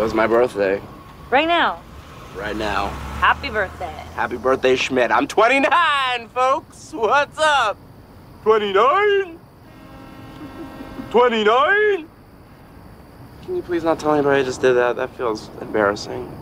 So it's my birthday. Right now. Right now. Happy birthday. Happy birthday, Schmidt. I'm 29, folks. What's up? 29? 29? Can you please not tell anybody I just did that? That feels embarrassing.